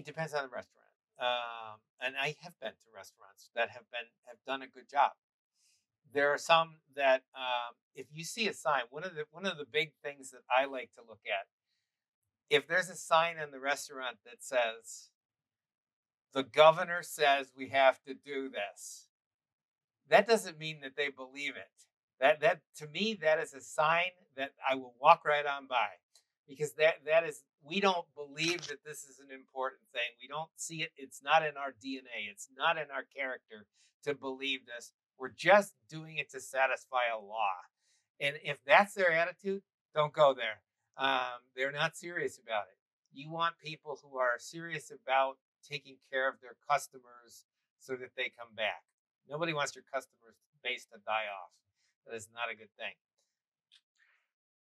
It depends on the restaurant. Um, and I have been to restaurants that have been have done a good job. There are some that um, if you see a sign, one of the one of the big things that I like to look at, if there's a sign in the restaurant that says, "The governor says we have to do this," that doesn't mean that they believe it. That that to me that is a sign that I will walk right on by because that that is we don't believe that this is an important thing. We don't see it. It's not in our DNA. It's not in our character to believe this. We're just doing it to satisfy a law. And if that's their attitude, don't go there. Um, they're not serious about it. You want people who are serious about taking care of their customers so that they come back. Nobody wants your customers base to die off. That is not a good thing.